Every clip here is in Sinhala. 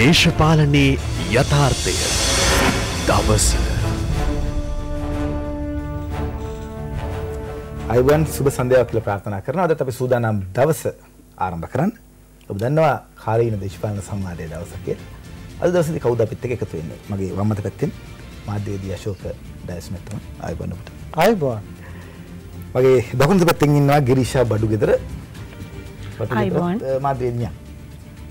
දේශපාලනයේ යථාර්ථය දවස අයිවන් සුබ සන්ධ්‍යාවක් කියලා ප්‍රාර්ථනා කරනවා. අදත් අපි සූදානම් දවස ආරම්භ කරන්න. ඔබ දන්නවා කාලීන දේශපාලන සංවාදයේ දවස කියලා. අද දවසේදී කවුද අපිත් එක්ක එකතු වෙන්නේ? මගේ වම් අත පැත්තෙන් මාධ්‍යවේදී අශෝක ඩයස් මැතිතුමා ආයිවන් ඔබට. අයිබෝන් මගේ දකුණු පැත්තෙන් ඉන්නවා ගිරීෂා බඩුගෙදර. අයිබෝන්. මාධ්‍යවේදියා.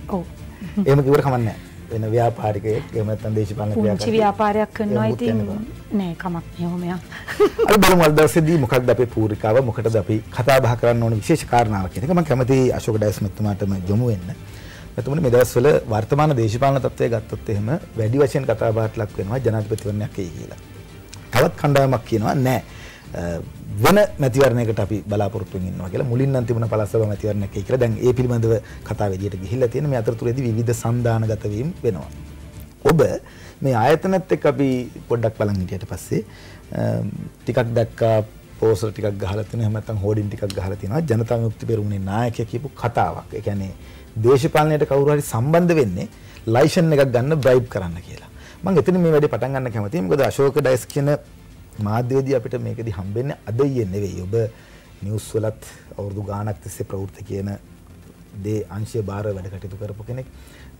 ඔව් එහෙම කිව්වට කමක් නැහැ. වෙන ව්‍යාපාරිකයෙක් එහෙම නැත්නම් දේශපාලන පුංචි ව්‍යාපාරයක් කරනවා ඉතින්. නෑ කමක් නෑ ඔහොම. අපි බලමු අද දවසේදී මොකක්ද අපේ පූරිකාව මොකටද අපි කතා බහ කරන්න ඕන විශේෂ කාරණාව කියන එක මම කැමතියි අශෝක ඩයස් මැතිතුමාටම යොමු වෙන්න. මැතිතුමනි මේ දවස්වල වර්තමාන දේශපාලන තත්ත්වය ගත්තොත් එහෙම වැඩි වශයෙන් කතා බහට ලක් වෙනවා ජනාධිපතිවරණයක් එයි කියලා. තවත් කණ්ඩායමක් කියනවා නෑ වෙන මැතිවරණයකට අපි බලාපොරොත්තු වෙමින් ඉන්නවා කියලා. මුලින් නම් තිබුණ පළාත් සභා මැතිවරණයක් එයි කියලා. දැන් ඒ පිළිබඳව කතාව එළියට ගිහිල්ලා තියෙන මේ අතරතුරේදී විවිධ සන්දානගත වීම වෙනවා. ඔබ මේ ආයතනත් එක්ක අපි පොඩ්ඩක් බලන් හිටියට පස්සේ අම්, ටිකක් දැක්කා පෝස්ටර් ටිකක් ගහලා තියෙනවා එහෙම නැත්නම් හෝඩින් ටිකක් ගහලා තියෙනවා ජනතා විමුක්ති පෙරමුණේ නායකයා කියපු කතාවක්. ඒ කියන්නේ දේශපාලනයට කවුරු හරි සම්බන්ධ වෙන්නේ ලයිසන් එකක් ගන්න බ්‍රයිබ් කරන්න කියලා. මම එතන මේ වැඩේ පටන් ගන්න කැමතියි. මොකද අශෝක ඩයස් කියන මාධ්‍යවේදී අපිට මේකෙදි හම්බෙන්නේ අද ඊයේ නෙවෙයි. ඔබ නිවුස් වලත් අවුරුදු ගාණක් තිස්සේ ප්‍රවෘත්ති කියන දේ අංශය බාර වැඩ කටයුතු කරපු කෙනෙක්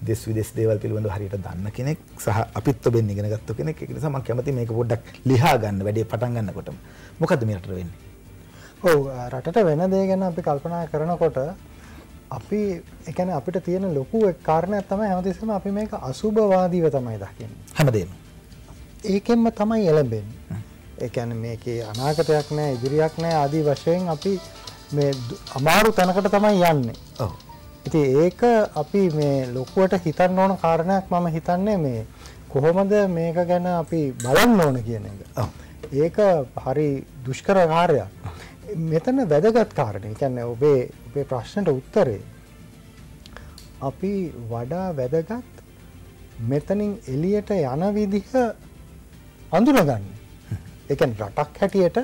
දෙස් විදෙස් දේවල් පිළිබඳව හරියට දන්න කෙනෙක් සහ අපිත් ඔබෙන් ඉගෙන ගත්ත කෙනෙක් ඒක නිසා මම කැමතියි මේක පොඩ්ඩක් ලියා ගන්න වැඩේ පටන් ගන්නකොටම මොකද්ද මේ රටට වෙන්නේ ඔව් රටට වෙන දේ ගැන අපි කල්පනා කරනකොට අපි එකන අපිට තියෙන ලොකු කාරණයක් තමයි හැමතිස්සම අපි මේක අසුභවාදීව තමයි දකින්නේ. හැමදේම ඒකෙන්ම තමයි එළඹෙන්නේ. කියන්නේ මේකේ අනාගතයක් නෑ ඉදිරියක් නෑ ආදී වශයෙන් අපි අමාරු තැනකට තමයි යන්නේ. ඉතින් ඒක අපි මේ ලොකුවට හිතන්න ඕන කාරණයක් මම හිතන්නේ මේ කොහොමද මේක ගැන අපි බලන්න ඕන කියන එක. ඒක හරි දුෂ්කර කාර්යයක්. මෙතන වැදගත් කාරණය. කියන්නේ ඔබේ ඔබේ ප්‍රශ්නට උත්තරේ අපි වඩා වැදගත් මෙතනින් එළියට යන විදිහ අඳුනගන්න. ඒ කියන්නේ රටක් හැටියට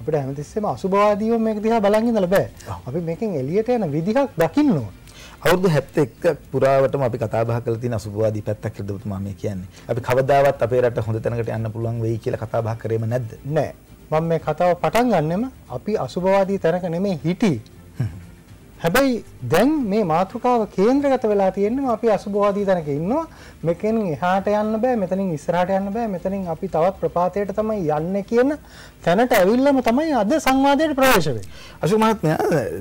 අපිට හැමතිස්සෙම අසුභවාදීව මේක දිහා බලන් ඉඳලා බෑ. අපි මේකෙන් එළියට යන විදිහක් දකින්න ඕන. අවුරුදු 71ක් පුරාවටම අපි කතා බහ කරලා තියෙන අසුභවාදී පැත්තක් කියලා ඔබතුමා මේ කියන්නේ. අපි කවදාවත් අපේ රට හොඳ තැනකට යන්න පුළුවන් වෙයි කියලා කතා බහ කරේම නැද්ද? නෑ මම මේ කතාව පටන් ගන්නෙම අපි අසුභවාදී තැනක නෙමේ හිටි. හැබැයි දැන් මේ මාතෘකාව කේන්ද්‍රගත වෙලා තියෙන්නේ අපි අසුභවාදී තැනක ඉන්නවා. මෙකෙන් එහාට යන්න බෑ මෙතනින් ඉස්සරහට යන්න බෑ. මෙතනින් අපි තවත් ප්‍රපාතයට තමයි යන්නේ කියන තැනට ඇවිල්ලාම තමයි අද සංවාදයට ප්‍රවේශ වෙන්නේ. අශෝක මහත්මයා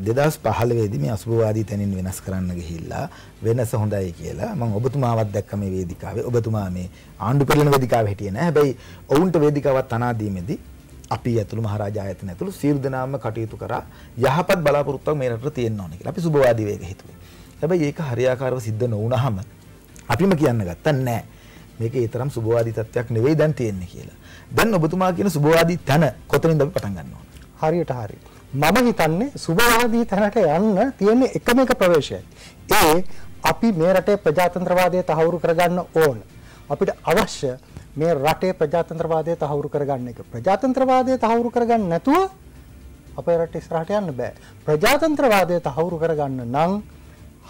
2015 දී මේ අසුභවාදී තැනින් වෙනස් කරන්න ගිහිල්ලා වෙනස හොඳයි කියලා මම ඔබතුමාවත් දැක්ක මේ වේදිකාවේ. ඔබතුමා මේ ආණ්ඩු පෙරළෙන වේදිකාවේ හිටියේ නෑ. හැබැයි ඔවුන්ට වේදිකාවක් තනා දීමේදී අපි ඇතුළු මහරජා ආයතන ඇතුළු සියලු දෙනාම කටයුතු කරා යහපත් බලාපොරොත්තුවක් මේ රටට තියෙන්න ඕනේ කියලා අපි සුභවාදී වේග හිතුවේ. හැබැයි ඒක හරියාකාරව සිද්ධ නොවුනහම අපිම කියන්න ගත්තා නෑ. මේක ඒ තරම් සුභවාදී තත්ත්වයක් නෙවෙයි දැන් තියෙන්නේ කියලා. දැන් ඔබතුමා කියන සුභවාදී තැන කොතනින්ද අපි පටන් ගන්න ඕනේ? හරියට හරි. මම හිතන්නේ සුභවාදී තැනට යන්න තියෙන එකම එක ප්‍රවේශයයි. ඒ අපි මේ රටේ ප්‍රජාතන්ත්‍රවාදය තහවුරු කරගන්න ඕන. අපිට අවශ්‍ය මේ රටේ ප්‍රජාතන්ත්‍රවාදය තහවුරු කරගන්න එක. ප්‍රජාතන්ත්‍රවාදය තහවුරු කරගන්න නැතුව අපේ රට ඉස්සරහට යන්න බෑ. ප්‍රජාතන්ත්‍රවාදය තහවුරු කරගන්න නම්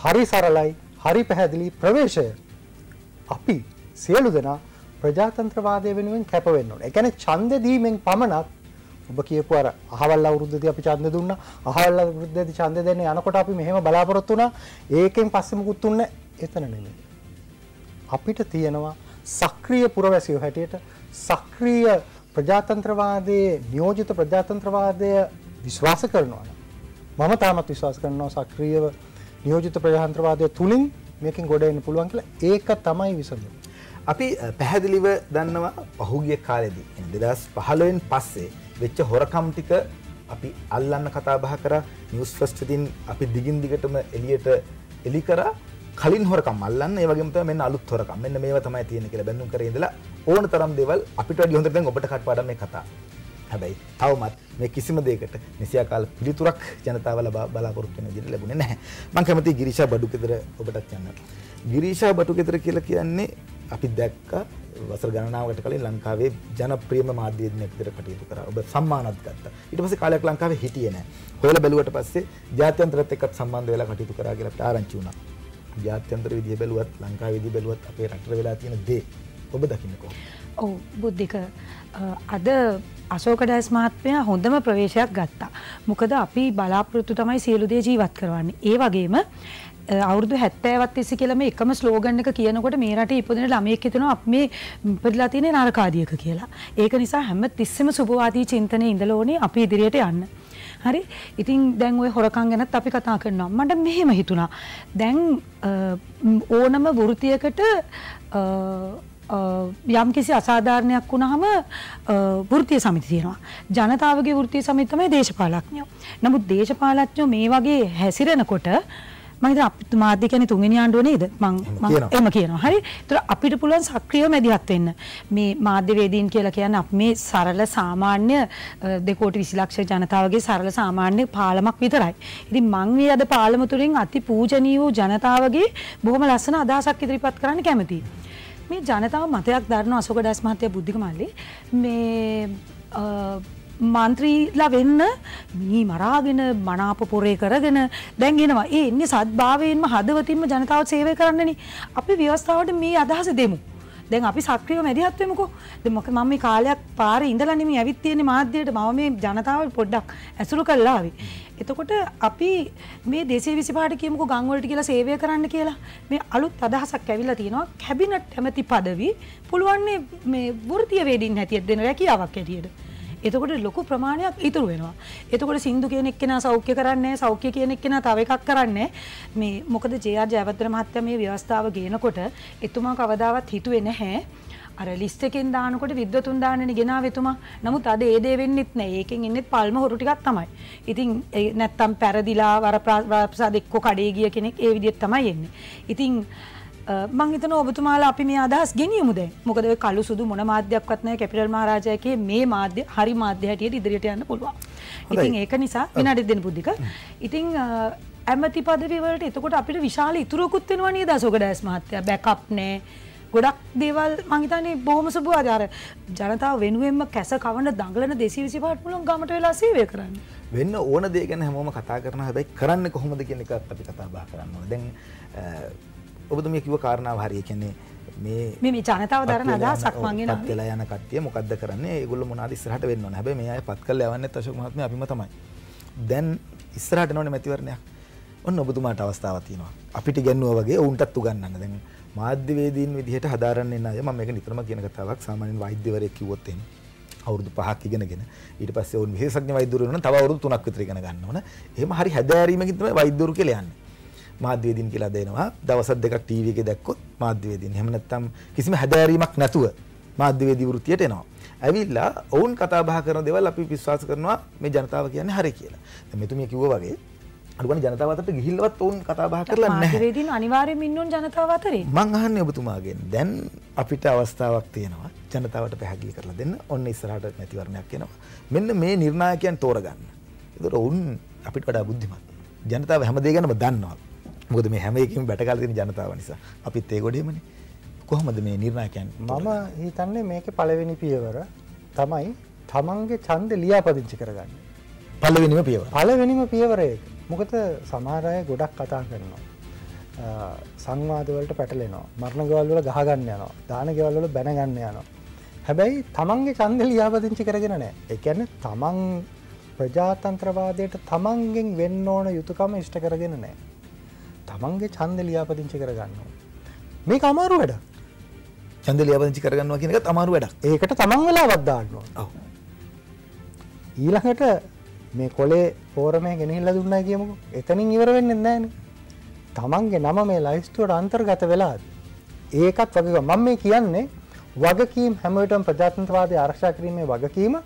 හරි සරලයි, හරි පැහැදිලි ප්‍රවේශය අපි සියලු දෙනා ප්‍රජාතන්ත්‍රවාදය වෙනුවෙන් කැප වෙන්න ඕනේ. ඒ කියන්නේ ඡන්දෙ දීමෙන් පමණක් ඔබ කියපු අර අහවල් අවුරුද්දදී අපි ඡන්දෙ දුන්නා. අහවල් අවුරුද්දදී ඡන්දෙ දෙන්න යනකොට අපි මෙහෙම බලාපොරොත්තු වුණා. ඒකෙන් පස්සේ මුකුත් දුන්නේ එතන නෙමෙයි. අපිට තියෙනවා සක්‍රීය පුරවැසියෝ හැටියට සක්‍රීය ප්‍රජාතන්ත්‍රවාදයේ නියෝජිත ප්‍රජාතන්ත්‍රවාදය විශ්වාස කරනවා නම් මම තාමත් විශ්වාස කරනවා සක්‍රීයව නියෝජිත ප්‍රජාතන්ත්‍රවාදය තුලින් මේකෙන් ගොඩ එන්න පුළුවන් කියලා ඒක තමයි විසඳුම. අපි අ, පැහැදිලිව දන්නවා පහුගිය කාලෙදී 2015න් පස්සේ වෙච්ච හොරකම් ටික අපි අල්ලන්න කතා බහ කරා නිවුස් ෆස්ට් එකකින් අපි දිගින් දිගටම එළියට එලි කරා කලින් හොරකම් අල්ලන්න ඒ වගේම තමයි මෙන්න අලුත් හොරකම් මෙන්න මේවා තමයි තියෙන්නේ කියලා බැඳුම් කරේ ඉඳලා ඕන තරම් දේවල් අපිට වැඩි හොඳට දැන් ඔබට කටපාඩම් මේ කතා. හැබැයි තවමත් මේ කිසිම දෙයකට නිසියාකාල පිළිතුරක් ජනතාව ලබා බලාපොරොත්තු වෙන විදිහට ලැබුණේ නැහැ. මම කැමතියි ගිරිෂා බඩුකෙදර ඔබටත් කියන්න. ගිරීෂා බටුගෙදර කියලා කියන්නේ අපි දැක්ක වසර ගණනාවකට කලින් ලංකාවේ ජනප්‍රියම මාධ්‍යඥයෙක් විදිහට කටයුතු කරා. ඔබ සම්මානත් ගත්තා. ඊට පස්සේ කාලයක් ලංකාවේ හිටියේ නැහැ. හොයලා බැලුවට පස්සේ ජාත්‍යන්තරත් එක්කත් සම්බන්ධ වෙලා කටයුතු කරා කියලා අපිට ආරංචි වුණා. ජාත්‍යන්තර විදිහ බැලුවත් ලංකාවේ විදිහ බැලුවත් අපේ රටට වෙලා තියෙන දේ ඔබ දකින්න කොහොමද? ඔව් බුද්ධික අ, අද අශෝක ඩයස් මහත්මයා හොඳම ප්‍රවේශයක් ගත්තා. මොකද අපි බලාපොරොත්තු තමයි සියලු දේ ජීවත් කරවන්නේ. ඒ වගේම අ, අවුරුදු 70වත් තිස්සේ කියලා මේ එකම ස්ලෝගන් එක කියනකොට මේ රටේ ඉපදෙන ළමයෙක් හිතනවා අපි මේ ඉපදලා තියෙන නරකාදියක කියලා. ඒක නිසා හැම තිස්සෙම සුභවාදී චින්තනයේ ඉඳලා ඕනේ අපි ඉදිරියට යන්න. හරි? ඉතින් දැන් ඔය හොරකං ගැනත් අපි කතා කරනවා. මට මෙහෙම හිතුණා. දැන් අ, ම්, ඕනම වෘතියකට යම් කිසි අසාධාරණයක් වුණහම වෘතිය සමිති තියෙනවා. ජනතාවගේ වෘතිය සමිති තමයි දේශපාලඥයෝ. නමුත් දේශපාලඥයෝ මේ වගේ හැසිරෙනකොට මම හිතන අපිට මාධ්‍ය කියන්නේ තුන්වෙනි ආණ්ඩුව නේද? මම කියනවා. එහෙම කියනවා. හරි? ඒතර අපිට පුළුවන් සක්‍රියව මැදිහත් වෙන්න. මේ මාධ්‍යවේදීන් කියලා කියන්නේ අපි මේ සරල සාමාන්‍ය අ, දෙකෝටි විසි ලක්ෂ ජනතාවගේ සරල සාමාන්‍ය පාලමක් විතරයි. ඉතින් මං මේ අද පාලම තුළින් අති පූජනීය වූ ජනතාවගේ බොහොම ලස්සන අදහසක් ඉදිරිපත් කරන්න කැමතියි. මේ ජනතාව මතයක් දරන අශෝක ඩැස් මහත්තයා බුද්ධික මල්ලි මේ මන්ත්‍රීලා වෙන්න මිනි මරාගෙන මනාප පොරේ කරගෙන දැන් එනවා. ඒ එන්නේ සද්භාවයෙන්ම හදවතින්ම ජනතාව සේවය කරන්නනේ. අපි ව්‍යවස්ථාවට මේ අදහස දෙමු. දැන් අපි සක්‍රියව මැදිහත් වෙමුකෝ. දැන් මොකද මම මේ කාලයක් පාරේ ඉඳලා නෙමෙයි ඇවිත් තියෙන්නේ මාධ්‍යයට. මම මේ ජනතාව පොඩ්ඩක් ඇසුරු කරලා ආවේ එතකොට අපි මේ දේශීය විසිපාට කියමුකෝ ගම් වලට කියලා සේවය කරන්න කියලා. මේ අලුත් අදහසක් ඇවිල්ලා තියෙනවා. කැබිනට් ඇමති පදවි පුළුවන් මේ වෘත්තීය වේදින් හැටියට දෙන රැකියාවක් හැටියට. එතකොට ලොකු ප්‍රමාණයක් ඉතුරු වෙනවා. එතකොට සින්දු කියන එක්කෙනා සෞඛ්‍ය කරන්නේ සෞඛ්‍ය කියන එක්කෙනා තව එකක් කරන්නේ මේ මොකද ජේ.ආර් ජයවර්ධන මහත්තයා මේ ව්‍යවස්ථාව ගේනකොට එතුමා කවදාවත් හිතුවේ නැහැ අර ලිස්ට් එකෙන් දානකොට විද්වතුන් දාන්නනේ ගෙනාව එතුමා. නමුත් අද ඒ දේ වෙන්නෙත් නැහැ. ඒකෙන් ඉන්නෙත් පල්ම හොරු ටිකක් තමයි. ඉතින් ඒ නැත්තම් පැරදිලා වරප්‍රසාද එක්ක කඩේ ගිය කෙනෙක් ඒ විදිහට තමයි එන්නේ. ඉතින් මං හිතන ඔබතුමාලා අපි මේ අදහස් ගෙනියමු දැන්. මොකද ඔය කළු සුදු මොන මාධ්‍යයක්වත් නැහැ කැපිටල් මහරජාගේ මේ මාධ්‍ය හරි මාධ්‍ය හැටියට ඉදිරියට යන්න පුළුවන්. ඉතින් ඒක නිසා විනාඩි දෙන්න බුද්ධික. ඉතින් ඇමති පදවි වලට එතකොට අපිට විශාල ඉතුරුකුත් වෙනවා නේද අශෝක ඩයස් මහත්තයා බෑකප් නැහැ. ගොඩක් දේවල් මං හිතන්නේ බොහොම සුබවාදී අර ජනතාව වෙනුවෙන්ම කැස කවන දඟලන 225 පුළුවන් ගමට වෙලා සේවය කරන්න. වෙන්න ඕන දේ ගැන හැමෝම කතා කරනවා හැබැයි කරන්න කොහොමද කියන එකත් අපි කතා බහ කරන්න ඕනේ. දැන් ඔබතුමිය කිව්ව කාරණාව හරිය. කියන්නේ මේ මේ මේ ජනතාව දරන අදහසක් මං එනවා. පත් වෙලා යන කට්ටිය මොකද්ද කරන්නේ? ඒගොල්ලෝ මොනවාද ඉස්සරහට වෙන්න ඕනේ. හැබැයි මේ අය පත් කරලා යවන්නේත් අශෝක මහත්මයා අපිම තමයි. දැන් ඉස්සරහට එනෝනේ මැතිවරණයක්. ඔන්න ඔබතුමාට අවස්ථාවක් තියෙනවා. අපිට ඉගැන්නුවා වගේ උන්ටත් උගන්වන්න. දැන් මාධ්‍යවේදීන් විදිහට හදාරන්න එන අය මම මේක නිතරම කියන කතාවක් සාමාන්‍යයෙන් වෛද්‍යවරයෙක් කිව්වොත් එහෙම අවුරුදු පහක් ඉගෙනගෙන ඊට පස්සේ වුන් විශේෂඥ වෛද්‍යවරු වෙනවා නම් තව අවුරුදු 3ක් විතර ඉගෙන ගන්න ඕන. එහෙම හරි හැදෑරීමකින් තමයි වෛද්‍යවරු කියලා යන්නේ. මාධ්‍යවේදීන් කියලා දෙනවා. දවස් දෙකක් ටීවී එකේ දැක්කොත් මාධ්‍යවේදීන්. එහෙම නැත්නම් කිසිම හැදෑරීමක් නැතුව මාධ්‍යවේදී වෘත්තියට එනවා. ඇවිල්ලා ඔවුන් කතා බහ කරන දේවල් අපි විශ්වාස කරනවා මේ ජනතාව කියන්නේ හරි කියලා. දැන් මෙතුමිය කිව්වා වගේ අනුගමන ජනතාව අතරට ගිහිල්ලවත් ඔවුන් කතා බහ කරලා නැහැ. මාධ්‍යවේදීන් අනිවාර්යයෙන්ම ඉන්න ඕන ජනතාව අතරේ. මං අහන්නේ ඔබතුමාගෙන් දැන් අපිට අවස්ථාවක් තියෙනවා ජනතාවට පැහැදිලි කරලා දෙන්න ඔන්න ඉස්සරහට මැතිවරණයක් එනවා මෙන්න මේ නිර්ණායකයන් තෝරගන්න. ඒතර ඔවුන් අපිට වඩා බුද්ධිමත්. ජනතාව හැම දේ ගැනම දන්නවා. මොකද මේ හැම එකකින්ම බැටකාලා තියෙන ජනතාව නිසා. අපිත් ඒ ගොඩේමනේ. කොහොමද මේ නිර්ණායකයන් මම හිතන්නේ මේකේ පළවෙනි පියවර තමයි තමන්ගේ ඡන්ද ලියාපදිංචි කරගන්න. පළවෙනිම පියවර. පළවෙනිම පියවර ඒක. මොකද සමහර අය ගොඩක් කතා කරනවා. අ, සංවාද වලට පැටලෙනවා. මරණ ගෙවල් වල ගහගන්න යනවා. දාන ගෙවල් වල බැන ගන්න යනවා. හැබැයි තමන්ගේ ඡන්ද ලියාපදිංචි කරගෙන නැහැ. ඒ කියන්නේ තමන් ප්‍රජාතන්ත්‍රවාදයට තමන්ගෙන් වෙන්න ඕන යුතුයකම ඉෂ්ට කරගෙන නැහැ. තමන්ගේ ඡන්ද ලියාපදිංචි කරගන්න ඕන. මේක අමාරු වැඩක්. ඡන්ද ලියාපදිංචි කරගන්නවා කියන එකත් අමාරු වැඩක්. ඒකට තමන් වෙලාවක් දාන්න ඕන. ඔව්. ඊළඟට මේ කොලේ පෝරමය ගෙනහිල්ල දුන්නයි කියමුකෝ එතනින් ඉවර වෙන්න නෑන තමන්ගේ නම මේ ලයිස්තුවට අන්තර්ගත වෙලාද ඒකත් වගේ මම මේ කියන්නේ වගකීම් හැමටම ප්‍රජාතන්තවාදය ආරක්ෂා කිරීමේ වගකීම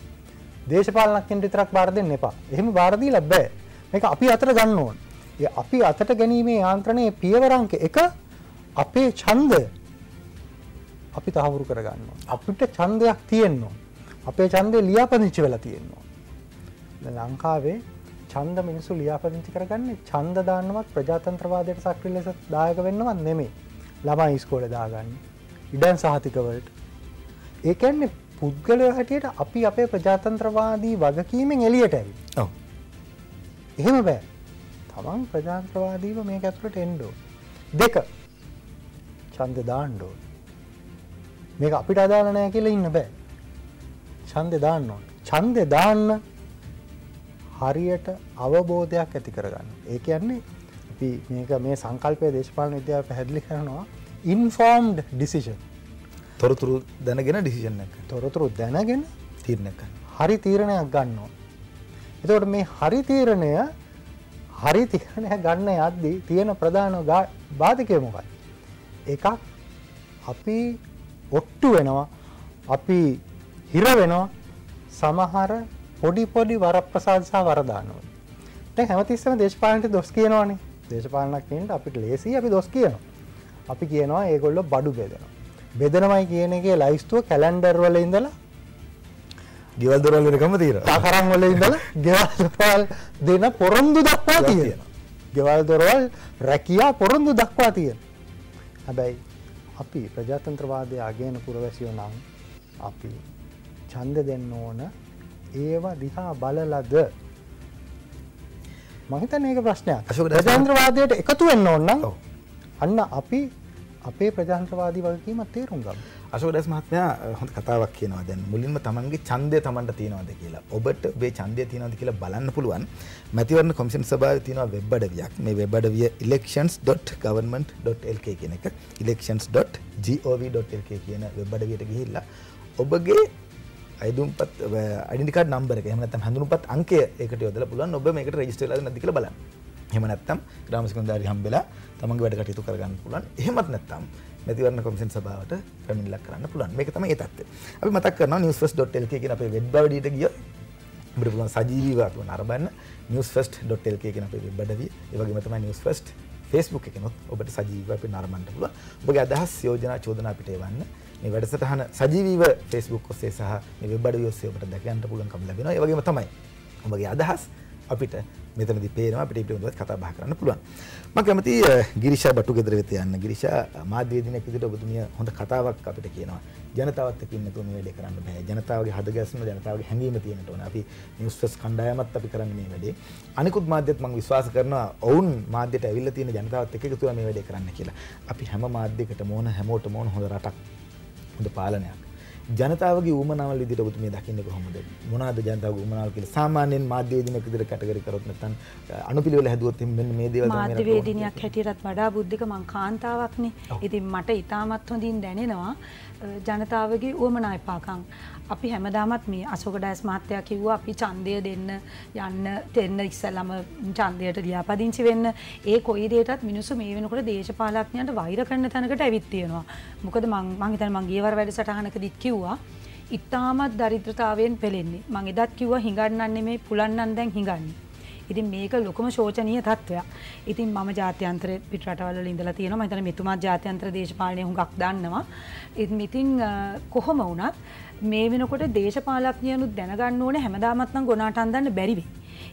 දේශපාලනක්ෙන් විතරක් බාර දෙන්න එපා එහෙම බාරදී ලැබෑ මේක අපි අතර ගන්න ඕන අපි අතට ගැනීමේ යාන්ත්‍රණයේ පියවරංක එක අපේ ඡන්දය අපි තහවුරු කරගන්න. අපිට ඡන්දයක් තියෙන්න ඕන. අපේ ඡන්දේ ලියාපදිංචි වෙලා තියෙන්න ඕන. දැන් ලංකාවේ ඡන්ද මිනිස්සු ලියාපදිංචි කරගන්නේ ඡන්ද දාන්නවත් ප්‍රජාතන්ත්‍රවාදයට සක්‍රිය ලෙස දායක වෙන්නවත් නෙමෙයි. ළමයි ඉස්කෝලේ දාගන්න. ඉඩම් සහතික වලට. ඒ කියන්නේ පුද්ගලයෝ හැටියට අපි අපේ ප්‍රජාතන්ත්‍රවාදී වගකීමෙන් එළියට. ඔව්. එහෙම බෑ. තමන් ප්‍රජාතන්ත්‍රවාදීව මේක ඇතුළට ඕන. දෙක දාන්න ඕන. මේක අපිට අදාළ නැහැ කියලා ඉන්න බෑ. ඡන්දෙ දාන්න ඕන. ඡන්දෙ දාන්න හරියට අවබෝධයක් ඇති කරගන්න. ඒ කියන්නේ අපි මේක මේ සංකල්පය දේශපාලන විද්‍යාව පැහැදිලි කරනවා ඉන්ෆෝම්ඩ් ඩිසිෂන්. තොරතුරු දැනගෙන ඩිසිෂන් එක තොරතුරු දැනගෙන තීරණය කරන්න. හරි තීරණයක් ගන්නවා. එතකොට මේ හරි තීරණය හරි තීරණය ගන්න යද්දී තියෙන ප්‍රධාන ගා- බාධකය මොකක්ද? එකක් අපි ඔට්ටු වෙනවා අපි හිර වෙනවා සමහර පොඩි පොඩි වරප්‍රසාද සහ වරදානවා. දැන් හැමතිස්සෙම දේශපාලනට දොස් කියනවනේ. දේශපාලනක් කියනට අපිට ලේසි අපි දොස් කියනවා. අපි කියනවා ඒගොල්ලෝ බඩු බෙදනවා. බෙදනමයි කියන එකේ ලයිස්තුව කැලෙන්ඩර් වල ඉඳලා ගෙවල් දොරවල් වෙනකම තියෙනවා. තාකරන් වල ඉඳලා ගෙවල් දොරවල් දෙන පොරොන්දු දක්වා තියෙනවා. ගෙවල් දොරවල් රැකියා පොරොන්දු දක්වා තියෙන. හැබැයි අපි ප්‍රජාතන්ත්‍රවාදය අගයන පුරවැසියෝ නම් අපි ඡන්ද දෙන්න ඕන ඒවා දිහා බලලද මම හිතන්නේ ඒක ප්‍රශ්නයක්. ප්‍රජාතන්ත්‍රවාදයට එකතු වෙන්න ඕන නම් ඔව්. අන්න අපි අපේ ප්‍රජාතන්ත්‍රවාදී වගකීමක් තේරුම් ගමු. අශෝක දැස් මහත්මයා අ, හොඳ කතාවක් කියනවා දැන් මුලින්ම තමන්ගේ ඡන්දය තමන්ට තියෙනවද කියලා. ඔබට ඔබේ ඡන්දය තියෙනවද කියලා බලන්න පුළුවන්. මැතිවරණ කොමිෂන් සභාවේ තියෙනවා වෙබ් අඩවියක්. මේ වෙබ් අඩවිය elections.government.lk කියන එක elections.gov.lk කියන වෙබ් අඩවියට ගිහිල්ලා ඔබගේ අයිදුම්පත් අඩිකාඩ නම්බර එක එහෙම නැත්නම් හැඳුනුපත් අංකය ඒකට යොදලා පුළුවන් ඔබ මේකට රෙජිස්ටර් වෙලාද නැද්ද කියලා බලන්න. එහෙම නැත්නම් ග්‍රාම සෙකුන්දාරි හම්බෙලා තමන්ගේ වැඩ කටයුතු කරගන්න පුළුවන්. එහෙමත් නැත්නම් මැතිවරණ කොමිෂන් සභාවට පැමිණිල්ලක් කරන්න පුළුවන්. මේක තමයි ඒ தත්ත්වය. අපි මතක් කරනවා newsfirst.lk කියන අපේ වෙබ් අඩවියට ගියොත් අපිට පුළුවන් සජීවීව අපිව නරඹන්න newsfirst.lk කියන අපේ වෙබ් අඩවිය. ඒ වගේම තමයි newsfirst Facebook එකනොත් ඔබට සජීවීව අපිට නරඹන්න පුළුවන්. ඔබගේ අදහස් යෝජනා චෝදනා අපිට එවන්න. මේ වැඩසටහන සජීවීව Facebook ඔස්සේ සහ මේ වෙබ් අඩවිය ඔස්සේ ඔබට දැක ගන්න පුළුවන්කම ලැබෙනවා. ඒ වගේම තමයි ඔබගේ අදහස් අපිට මෙතනදී පේනවා අපිට ඊට පිළිබඳව කතා බහ කරන්න පුළුවන්. මම කැමති අ, ගිරිෂා බටු ගෙදර වෙත යන්න. ගිරිෂා මාධ්‍ය දිනක විදිහට ඔබතුමිය හොඳ කතාවක් අපිට කියනවා. ජනතාවත් එක්ක ඉන්නතුව මේ වැඩේ කරන්න බෑ. ජනතාවගේ හදගැස්ම ජනතාවගේ හැඟීම තියෙන්න ඕන. අපි නිවුස් ෆස් කණ්ඩායමත් අපි කරන්නේ මේ වැඩේ. අනිකුත් මාධ්‍යත් මම විශ්වාස කරනවා ඔවුන් මාධ්‍යට ඇවිල්ලා තියෙන ජනතාවත් එක්ක එකතු වෙලා මේ වැඩේ කරන්න කියලා. අපි හැම මාධ්‍යයකටම ඕන හැමෝටම ඕන හොඳ රටක්. හොඳ පාලනයක්. ජනතාවගේ ඌමනාවල් විදිහට ඔබතුමිය දකින්නේ කොහොමද? මොනවාද ජනතාවගේ ඌමනාවල් කියලා? සාමාන්‍යයෙන් මාධ්‍ය වේදිනයක් විදිහට කැටගරි කරොත් නැත්නම් අනුපිළිවෙල හැදුවොත් මෙන්න මේ දේවල් තමයි මාධ්‍ය රටවල් වේදිනියක් හැටියටත් වඩා බුද්ධික මං කාන්තාවක්නේ. ඉතින් මට ඉතාමත් හොඳින් දැනෙනවා ජනතාවගේ උවමනා එපාකම්. අපි හැමදාමත් මේ අශෝක ඩයස් මහත්තයා කිව්වා අපි ඡන්දය දෙන්න යන්න දෙන්න ඉස්සෙල්ලම ඡන්දයට ලියාපදිංචි වෙන්න. ඒ කොයි දෙයකටත් මිනිස්සු මේ වෙනකොට දේශපාලඥයන්ට වෛර කරන තැනකට ඇවිත් තියෙනවා. මොකද මං මං හිතන්නේ මං ගියවර වැඩසටහනකදීත් කිව්වා ඉතාමත් දරිද්‍රතාවයෙන් පෙළෙන්නේ. මං එදත් කිව්වා හිඟන්නන් නෙමෙයි පුලන්නන් දැන් හිඟන්නේ. ඉතින් මේක ලොකම ශෝචනීය තත්ත්වයක්. ඉතින් මම ජාත්‍යන්තර පිට රටවල වල ඉඳලා තියෙනවා. මම හිතන්නේ මෙතුමාත් ජාත්‍යන්තර දේශපාලනය හුඟක් දන්නවා. ඉතින් ඉතින් අ, කොහොම වුණත් මේ වෙනකොට දේශපාලඥයනුත් දැනගන්න ඕනේ හැමදාමත් නම් ගොනාට අන්දන්න බැරි වෙයි.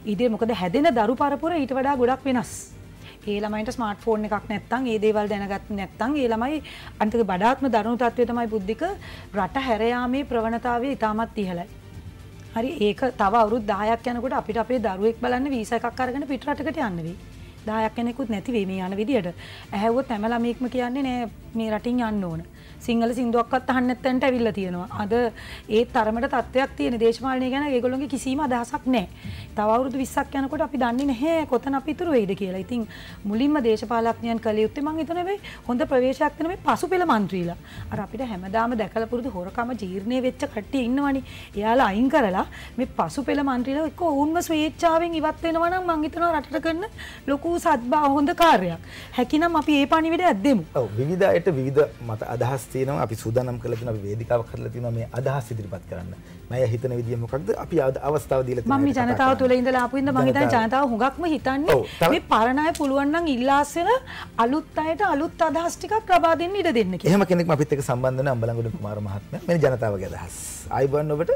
ඉතින් මොකද හැදෙන දරු පරපුර ඊට වඩා ගොඩක් වෙනස්. ඒ ළමයින්ට ස්මාර්ට් ෆෝන් එකක් නැත්තම් ඒ දේවල් දැනගත් නැත්තම් ඒ ළමයි අන්තික බඩාත්ම දරුණු තත්ත්වය තමයි බුද්ධික රට හැර යාමේ ප්‍රවණතාවය ඉතාමත් ඉහළයි. හරි ඒක තව අවුරුදු 10ක් යනකොට අපිට අපේ දරුවෙක් බලන්න වීසා එකක් අරගෙන පිට රටකට යන්න වෙයි. 10ක් කෙනෙකුත් නැති වෙයි මේ යන විදියට. ඇහැව්වොත් හැම ළමයෙක්ම කියන්නේ නෑ මේ රටින් යන්න ඕන. සිංහල සිින්දුවක්ත් අහන්නත්තැන්ට ඇවිල්ල තියෙනවා. අද ඒ තරමට තත්වයක් තියෙන දේශමාලනය ගැන ඒගොලොගේ කිසිීම අදහසක් නෑ තවරුදු විස්සක් යනකොට අපි දන්නේ නැහැ කොතන අපිතුර වෙයිද කියලා ඉතින් මුලින්ම දේශපාලක්ඥයන් කළ යුත්තේ මං හිතනවේ හොඳ ප්‍රවේශයක්තන මේ පසු පෙළ මන්ත්‍රීලා අර අපිට හැමදාම දැකල පුරුදු හොරකම ජීර්ණය වෙච්ච කට්ටිය ඉන්නවනි එයාලා අයින් කරලා මේ පසු පෙළ මන්ත්‍රීලා එක්ක ඔවුන්ම ස්වේච්ඡාවෙන් ඉවත් වෙනවා නම් මං හිතනවා රටට කරන ලොකු සත්බා හොඳ කාර්යයක්. හැකිනම් අපි ඒ පණිවිඩය දෙමු. ඔව් විවිධ අයට විවිධ මත අදහස් තියෙනවා අපි සූදානම් කරලා තියෙනවා අපි වේදිකාවක් හදලා තියෙනවා මේ අදහස් ඉදිරිපත් කරන්න. මම හිතන විදිය මොකක්ද අපි අවස්ථාව දීලා මම මේ තියෙනවා ජනතාව තුළ ඉඳලා ආපු ඉඳ මම හිතන්නේ ජනතාව හුඟක්ම හිතන්නේ මේ පරණ අය පුළුවන් නම් ඉල්ලාස් වෙන අලුත් අයට අලුත් අදහස් ටිකක් ලබා දෙන්න ඉඩ දෙන්න කියලා. එහෙම කෙනෙක් අපිත් එක්ක සම්බන්ධ වෙන අම්බලංගොඩ කුමාර මහත්මයා මේ ජනතාවගේ අදහස්. ආයිබන් ඔබට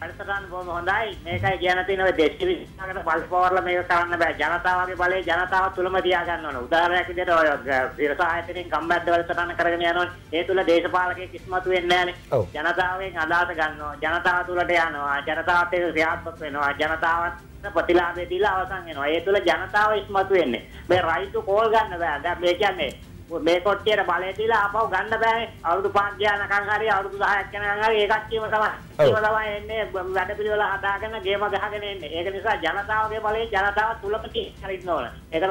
අල්පතන් බොහොම හොඳයි මේකයි කියන්න තියෙන ඔය දෙස් කිවිසකට පල්ස් පවර්ලා මේක කරන්න බෑ ජනතාවගේ බලය ජනතාව තුලම තියා ගන්න ඕන උදාහරණයක් විදිහට ඔය විරස ආයතනයෙන් කම්බැද්ද වලසටහන කරගෙන යනවනේ ඒ තුල දේශපාලකයෙක් ඉස්මතු වෙන්නේ. නැහැනේ ජනතාවෙන් අදහස ගන්නවා ජනතාව තුලට යනවා ජනතාවත් එක්ක ක්‍රියාත්මක වෙනවා ජනතාවත් ප්‍රතිලාභය දීලා අවසන් වෙනවා. ඒ තුල ජනතාව ඉස්මතු වෙන්නේ. මේ රයිට් කෝල් ගන්න බෑ. දැන් මේ කියන්නේ මේ කොට්ටියට බලය දීලා ආපහු ගන්න බෑනේ. අවුරුදු 5 යනකම් හරි අවුරුදු 10ක් යනකම් හරි ඒකක් කීම තමයි. ඒව තමයි එන්නේ වැඩ පිළිවෙල හදාගෙන ගේම ගහගෙන එන්නේ. ඒක නිසා ජනතාවගේ බලය ජනතාව තුලම තියෙන්න ඕන. ඒක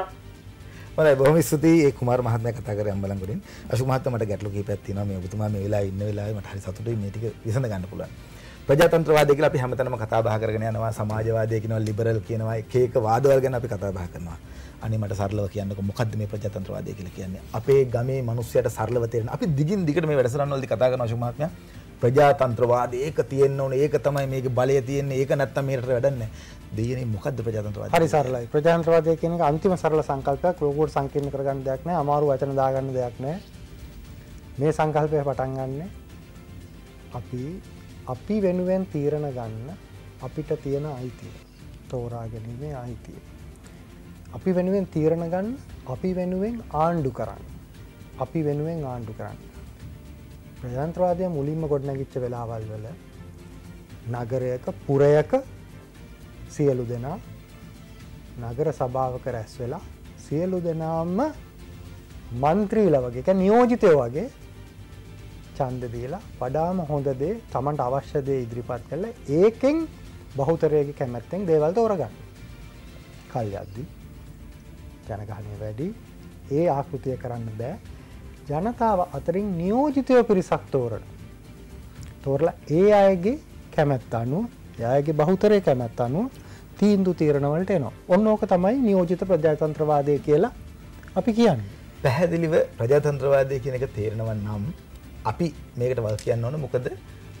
හොඳයි බොහොම ස්තුතියි. ඒ කුමාර මහත්මයා කතා කරේ අම්බලන්ගොඩින් අශෝක මහත්මයා මට ගැටලු කීපයක් තියෙනවා. මේ ඔබතුමා මේ වෙලාවේ ඉන්න වෙලාවේ මට හරි සතුටුයි. මේ ටික විසඳ ගන්න පුළුවන්. ප්‍රජාතන්ත්‍රවාදය කියලා අපි හැමතැනම කතා බහ කරගෙන යනවා. සමාජවාදය කියනවා ලිබරල් කියනවා. එක එක වාදවල් ගැන අපි කතා බහ කරනවා අනේ මට සරලව කියන්නකො මොකද්ද මේ ප්‍රජාතන්ත්‍රවාදය කියලා කියන්නේ? අපේ ගමේ මිනිස්සුන්ට සරලව තේරෙන අපි දිගින් දිගට මේ වැඩසටහන් වලදී කතා කරනවා අශෝක මහත්මයා ප්‍රජාතන්ත්‍රවාදය ඒක තියෙන්න ඕනේ ඒක තමයි මේකේ බලය තියෙන්නේ. ඒක නැත්තම් මේකට වැඩක් නැහැ. දෙයනේ මොකද්ද ප්‍රජාතන්ත්‍රවාදය හරි සරලයි. ප්‍රජාතන්ත්‍රවාදය කියන එක අන්තිම සරල සංකල්පයක්. ලෝකෝට සංකීර්ණ කරගන්න දෙයක් නැහැ. අමාරු වචන දාගන්න දෙයක් නැහැ. මේ සංකල්පය පටන් ගන්නෙ අපි අපි වෙනුවෙන් තීරණ ගන්න අපිට තියෙන අයිතිය. තෝරා ගැනීමේ අයිතිය අපි වෙනුවෙන් තීරණ ගන්න අපි වෙනුවෙන් ආණ්ඩු කරන්න. අපි වෙනුවෙන් ආණ්ඩු කරන්න. ප්‍රජාන්ත්‍රවාදය මුලින්ම ගොඩනැගිච්ච වෙලාවල් වල නගරයක පුරයක සියලු දෙනා නගර සභාවක රැස් වෙලා සියලු දෙනාම මන්ත්‍රීල වගේ එක නියෝජිතය වගේ චන්ද දීලා වඩාම හොඳ දේ තමන්ට අවශ්‍ය දේ ඉදිරිපත් කළ. ඒකෙන් බහුතරයගේ කැමැත්තෙන් දේවල් තෝරගන්න. කල් යද්දි ජනගහනය වැඩි. ඒ ආකෘතිය කරන්න බෑ. ජනතාව අතරින් නියෝජිතයෝ පිරිසක් තෝරන. තෝරලා ඒ අයගේ කැමැත්ත අනුව යායගේ බහුතරය කැමැත්ත අනුව තීන්දු තීරණවලට එනවා. ඔන්න ඕක තමයි නියෝජිත ප්‍රජාතන්ත්‍රවාදය කියලා අපි කියන්නේ. පැහැදිලිව ප්‍රජාතන්ත්‍රවාදය කියන එක තේරෙනව නම් අපි මේකට වල් කියන්න ඕන. මොකද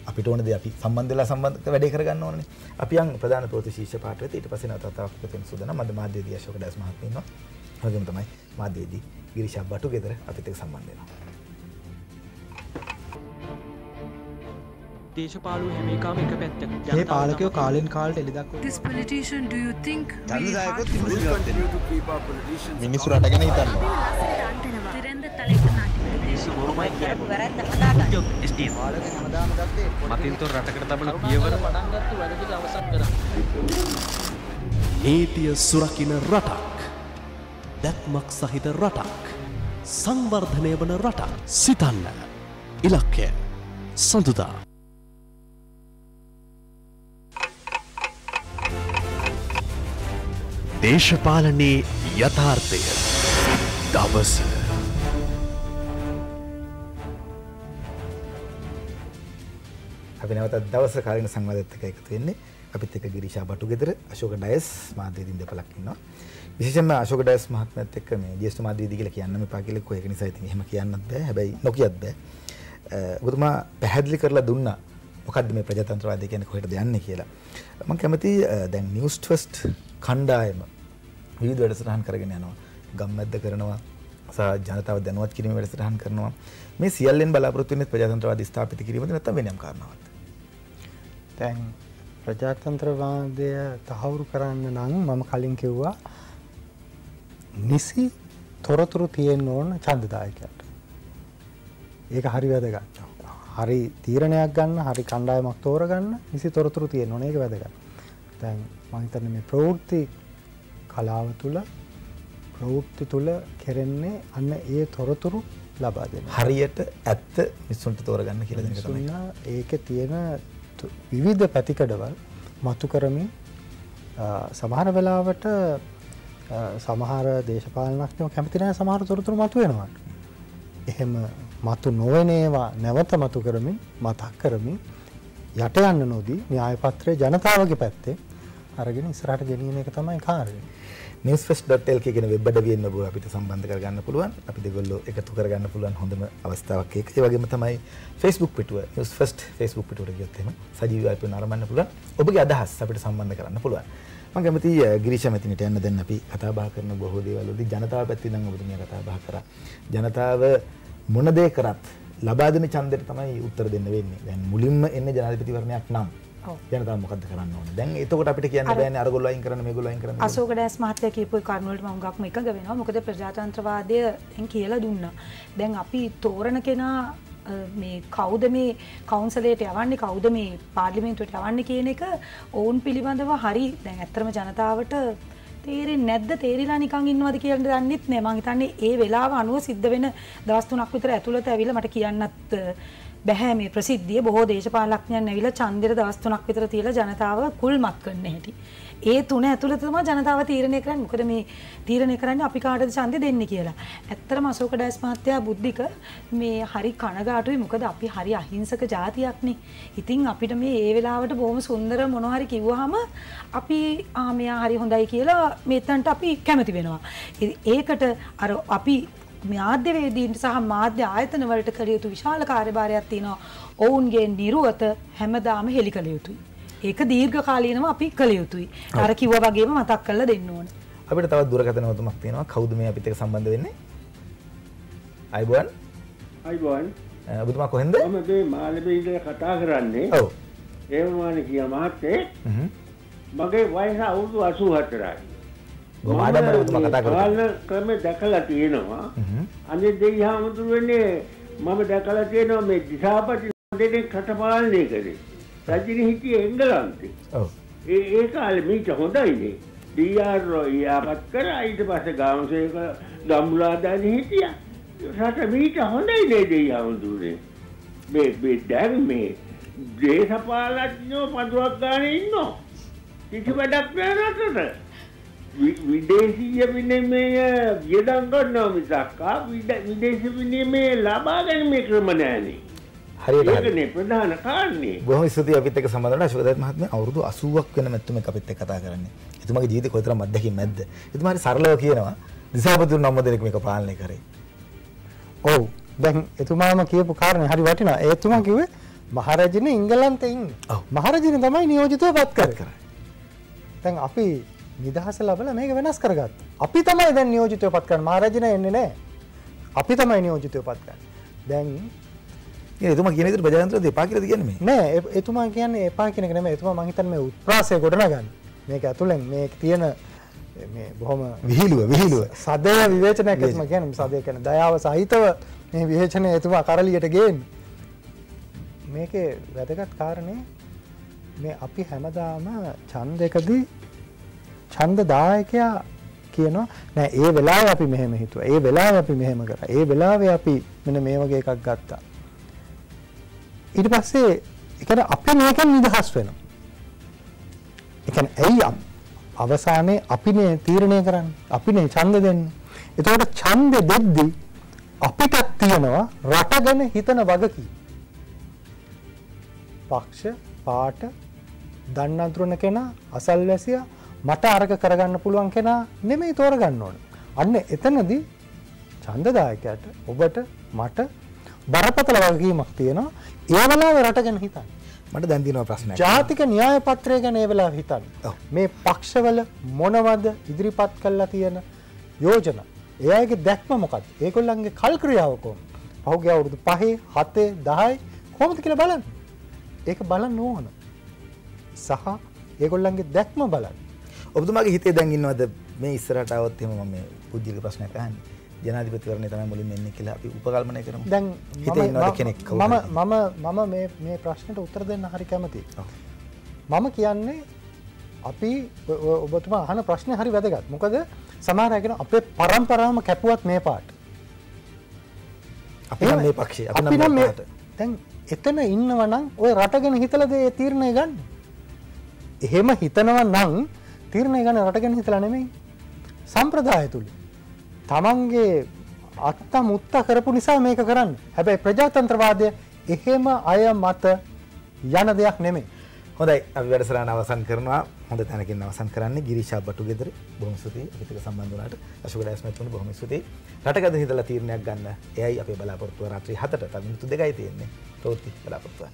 අපිට ඕන දේ අපි සම්බන්ධලා සම්බන්ධ වැඩේ කරගන්න ඕනේ. අපි යන් ප්‍රධාන ප්‍රවෘත්ති ශීර්ෂ පාඨ වෙත ඊට පස්සේ නැවතත් තවත් එකතු වෙන සූදානම්. මද මාධ්‍යදී අශෝක ඩෑස් මහත්මිය ඉන්නවා. වගේම තමයි මාධ්‍යයේදී ගිරිෂා බටු ගෙදර අපිත් එක්ක සම්බන්ධ වෙනවා. දේශපාලු හැම එකම එක පැත්තක්. මේ පාලකයෝ කාලෙන් කාලට එළි දක්වනවා. This politician do you think ධනදායකත් මිනිස්සු රටගෙන හිතන්නවා. තිරෙන්ද තලෙක නාට්‍ය මිනිස්සු බොරුමයි කියන්නේ. වැරද්ද හදාගන්න. SDM පාලක හැමදාම ගත්තේ මතින් තොර රටකට තබන පියවර පටන් ගත්ත වැඩිට අවසන් කරා. නීතිය සුරකින්න රටක්. දැක්මක් සහිත රටක්. සංවර්ධනය වන රටක්. සිතන්න. ඉලක්කය. සඳුදා. දේශපාලනයේ යථාර්ථය. දවස. අපි නැවතත් දවස කාලින සංවාදයත් එක්ක එකතු වෙන්නේ. අපිත් එක්ක ගිරිෂා බටු ගෙදර අශෝක ඩයස් මාධ්‍යවේදීන් දෙපළක් ඉන්නවා. විශේෂයෙන්ම අශෝක ඩයස් මහත්මයාත් එක්ක මේ ජ්‍යෙෂ්ඨ මාධ්‍යවේදී කියලා කියන්න මෙපා කියලා කිව්වා. ඒක නිසා ඉතින් එහෙම කියන්නත් බෑ. හැබැයි නොකියත් බෑ. අ, ඔබතුමා පැහැදිලි කරලා දුන්නා මොකද්ද මේ ප්‍රජාතන්ත්‍රවාදය කියන්නේ කොහෙටද යන්නේ කියලා. මම කැමතියි අ, දැන් නිවුස් ට්‍රස්ට් කණ්ඩායම විවිධ වැඩසටහන් කරගෙන යනවා. ගම්මැද්ද කරනවා සහ ජනතාව දැනුවත් කිරීම වැඩසටහන් කරනවා. මේ සියල්ලෙන් බලාපොරොත්තු වෙන්නේ ප්‍රජාතන්ත්‍රවාදී ස්ථාපිත කිරීමද නැත්නම් වෙන යම් කාරණාවක්ද? තැන් ප්‍රජාතන්ත්‍රවාදය තහවුරු කරන්න නම් මම කලින් කිව්වා නිසි තොරතුරු තියෙන්න ඕන චන්දදායකයට ඒක හරි වැදගත්. හරි තීරණයක් ගන්න හරි කණ්ඩායමක් තෝරගන්න නිසි තොරතුරු තියෙන්න ඕන. ඒක වැදගත්. තැන් මහිතන්න මේ ප්‍රවෘත්ති කලාව තුළ ප්‍රවෘත්ති තුළ කෙරෙන්නේ අන්න ඒ තොරතුරු ලබා දෙන හරියට ඇත්ත මිනිස්සුන්ට තෝරගන්න කියලා ඒක තියෙන තු- විවිධ පැතිකඩවල් මතු කරමින් අ, සමහර වෙලාවට අ, සමහර දේශපාලනඥයෝ කැමති නැහැ සමහර තොරතුරු මතු වෙනවා. එහෙම මතු නොවන ඒවා නැවත මතු කරමින් මතක් කරමින් යට යන්න නොදී න්‍යාය පත්‍රය ජනතාවගේ පැත්තේ අරගෙන ඉස්සරහට ගෙනියන එක තමයි කාර්යය. newsfest.lk කියන වෙබ් අඩවියෙන් ඔබ අපිට සම්බන්ධ කරගන්න පුළුවන්. අපි දෙගොල්ලෝ එකතු කරගන්න පුළුවන් හොඳම අවස්ථාවක් ඒක. ඒ වගේම තමයි Facebook පිටුව newsfest Facebook පිටුවට ගියොත් එහෙම සජීවීව අපිට නරඹන්න පුළුවන්. ඔබගේ අදහස් අපිට සම්බන්ධ කරන්න පුළුවන්. මම කැමතියි අ, ගිරීෂා මැතිණිට යන්න දැන් අපි කතා බහ කරන බොහෝ දේවල් වලදී ජනතාව පැත්තෙන් නම් ඔබතුමිය කතා බහ කරා. ජනතාව මොන දේ කරත් ලබා දෙන ඡන්දෙට තමයි උත්තර දෙන්න වෙන්නේ. දැන් මුලින්ම එන්නේ ජනාධිපතිවරණයක් නම් ජනතාව මොකද්ද කරන්න ඕනේ? දැන් එතකොට අපිට කියන්න බෑනේ අරගොල්ලෝ අයින් කරන්න මේගොල්ලෝ අයින් කරන්න. අසෝක ඩෑස් මහත්තයා කියපු කරුණවලට මම හුඟක්ම එකඟ වෙනවා. මොකද ප්‍රජාතන්ත්‍රවාදය දැන් කියලා දුන්නා. දැන් අපි තෝරන කෙනා මේ කවුද මේ කවුන්සලයට යවන්නේ කවුද මේ පාර්ලිමේන්තුවට යවන්නේ කියන එක ඔවුන් පිළිබඳව හරි දැන් ඇත්තම ජනතාවට තේරෙන්නේ නැද්ද තේරිලා නිකන් ඉන්නවද කියලා දන්නෙත් නෑ මං හිතන්නේ ඒ වෙලාව අනුව සිද්ධ වෙන දවස් තුනක් විතර ඇතුළත ඇවිල්ලා මට කියන්නත් බැහැ මේ ප්‍රසිද්ධිය බොහෝ දේශපාලඥයන් ඇවිල්ලා ඡන්දෙට දවස් තුනක් විතර තියලා ජනතාව කුල්මත් කරන්න හැටි. ඒ තුන ඇතුළත තමයි ජනතාව තීරණය කරන්නේ. මොකද මේ තීරණය කරන්නේ අපි කාටද ඡන්දෙ දෙන්නේ කියලා. ඇත්තටම අශෝක ඩයස් මහත්තයා බුද්ධික මේ හරි කනගාටුයි. මොකද අපි හරි අහිංසක ජාතියක්නේ. ඉතින් අපිට මේ ඒ වෙලාවට බොහොම සුන්දර මොනවා හරි කිව්වහම අපි ආ මෙයා හරි හොඳයි කියලා මෙතනට අපි කැමති වෙනවා. ඒකට අර අපි මාධ්‍යවේදීන්ට සහ මාධ්‍ය ආයතන වලට කළ යුතු විශාල කාර්යභාරයක් තියෙනවා. ඔවුන්ගේ නිරුවත හැමදාම හෙළි කළ යුතුයි. ඒක දීර්ඝ කාලීනව අපි කළ යුතුයි. අර කිව්වා වගේම මතක් කරලා දෙන්න ඕන. අපිට තවත් දුරකථන වතුමක් තියෙනවා. කවුද මේ අපිත් එක්ක සම්බන්ධ වෙන්නේ? අයිබෝන්. අයිබෝන්. ඔබතුමා කොහෙන්ද? මම මේ මාළඹේ ඉඳලා කතා කරන්නේ. ඔව්. ඒ වුණානේ කියා මහත්තේ. මගේ වයස අවුරුදු 84යි. ඔබතුමා කතා කරා. පාලන ක්‍රම දැකලා තියෙනවා. අනිත් දෙයි හැමතුරු වෙන්නේ මම දැකලා තියෙනවා මේ දිසාපති දෙනෙක් රටපාලනය කරේ. රජිනි හිටියේ එංගලන්තේ. ඔව්. ඒ ඒ කාලේ මීට හොඳයිනේ. ඩීආර් යාපත් කරා ඊට පස්සේ ගාමසේක ගම්මුලාදානි හිටියා. රට මීට හොඳයි නේ දෙයි හැමතුරුනේ. මේ මේ දැන් මේ දේශපාලඥයෝ පදුවක් ගානේ ඉන්නවා. කිසි වැඩක් නෑ රටට. විදේශීය විනිමය වියදම් කරනවා මිසක් විදේශ විනිමය ලබා ගැනීමේ ක්‍රම නෑනේ. හරියට හරි. ඒකනේ ප්‍රධාන කාරණේ. බොහොම ස්තුතියි අපිත් එක්ක සම්බන්ධ වුණා අශෝකදත් මහත්මයා අවුරුදු 80ක් වෙන මැතිතුමෙක් අපිත් එක්ක කතා කරන්නේ. එතුමාගේ ජීවිතේ කොයිතරම් අත්දැකීම් නැද්ද? එතුමා හරි සරලව කියනවා දිසාපතිතුන් නම් දෙනෙක් මේක පාලනය කරේ. ඔව් දැන් එතුමාම කියපු කාරණේ හරි වටිනවා. එතුමා කිව්වේ මහරජින එංගලන්තේ ඉන්නේ. මහරජින තමයි නියෝජිතව පත් කරේ. දැන් අපි නිදහස ලබල මේක වෙනස් කරගත්. අපි තමයි දැන් නියෝජිතය පත් කරන මහරජන එන්නේ නෑ. අපි තමයි නියෝජිතය පත් කරන්න. දැන් එතුමා කියන ප්‍රජාතන්ත්‍රය දෙපා කියලාද කියන්නේ? නෑ එතුමා කියන්නේ එපා කියන එක නෙමෙයි. එතුමා මං හිතන්නේ මේ උත්ප්‍රාසය ගොඩනගන්න. මේක ඇතුලෙන් මේ තියෙන බොහොම විහිළුව විහිළුව සදය විවේචනයක් එතුමා කියන්නේ සදය කියන්නේ දයාව සහිතව මේ විවේචනය එතුමා කරලියට ගේන්නේ. මේකේ වැදගත් කාරණේ මේ අපි හැමදාම ඡන්දයකදී ඡන්ද දායකයා කියනවා නෑ ඒ වෙලාවේ අපි මෙහෙම හිතුවා. ඒ වෙලාවේ අපි මෙහෙම කරා. ඒ වෙලාවේ අපි මෙන්න මේ වගේ එකක් ගත්තා. ඊට පස්සේ ඒ කියන්නේ අපි මේකෙන් නිදහස් වෙනවා. ඒ කියන්නේ ඇයි අවසානයේ අපිනේ තීරණය කරන්නේ. අපිනේ ඡන්ද දෙන්නේ. එතකොට ඡන්ද දෙද්දී අපිටත් තියෙනවා රට ගැන හිතන වගකීම. පක්ෂ පාට දන්න අඳුරන කෙනා අසල්වැසියා මට අරක කරගන්න පුළුවන් කෙනා නෙමෙයි තෝරගන්න ඕන. අන්න එතනදී ඡන්දදායකයාට ඔබට මට බරපතල වගකීමක් තියෙනවා. ඒ වෙලාවේ රට ගැන හිතන්න. මට දැන් තියෙනවා ප්‍රශ්නයක්. ජාතික න්‍යාය පත්‍රය ගැන ඒ වෙලාවේ හිතන්න. මේ පක්ෂවල මොනවද ඉදිරිපත් කළා තියෙන යෝජනා. ඒ අයගේ දැක්ම මොකක්ද? ඒගොල්ලන්ගේ කල් ක්‍රියාව කොහොමද? පහුගිය අවුරුදු 5, 7, 10 කොහොමද කියලා බලන්න. ඒක බලන්න ඕන. සහ ඒගොල්ලන්ගේ දැක්ම බලන්න. ඔබතුමාගේ හිතේ දැන් ඉන්නවද මේ ඉස්සරහට આવත් එහෙම මම මේ පුද්ගලික ප්‍රශ්නයක් අහන්නේ. ජනාධිපතිවරණය තමයි මුලින්ම එන්නේ කියලා අපි උපකල්පනය කරමු. දැන් හිතේ ඉන්නවද කෙනෙක් කවුරු මම? මම මම මේ මේ ප්‍රශ්නට උත්තර දෙන්න හරි කැමතියි. මම කියන්නේ අපි ඔබතුමා අහන ප්‍රශ්නේ හරි වැදගත්. මොකද සමහර අය කියනවා අපේ පරම්පරාවම කැපුවත් මේ පාට. අපි නම් මේ පක්ෂේ අපි නම් මේ දැන් එතන ඉන්නව නම් ඔය රට ගැන හිතලාද ඒ තීරණය ගන්න. එහෙම හිතනවා නම් තීරණය ගන්න රට ගැන හිතලා නෙමෙයි. සම්ප්‍රදාය තුල. තමන්ගේ අත්ත මුත්ත කරපු නිසා මේක කරන්න. හැබැයි ප්‍රජාතන්ත්‍රවාදය එහෙම අය මත යන දෙයක් නෙමෙයි. හොඳයි අපි වැඩසටහන අවසන් කරනවා හොඳ තැනකින් අවසන් කරන්නේ ගිරිෂා බටුගෙදර බොහොම ස්තුතියි අපිට එක්ක සම්බන්ධ වුණාට අශෝක ඩයස් මහත්මයාට බොහොම ස්තුතියි රටකද හිතලා තීරණයක් ගන්න එයයි අපේ බලාපොරොත්තුව රාත්‍රී 7ට තව මිනිත්තු දෙකයි තියෙන්නේ ප්‍රවෘත්ති බලාපොරොත්තුව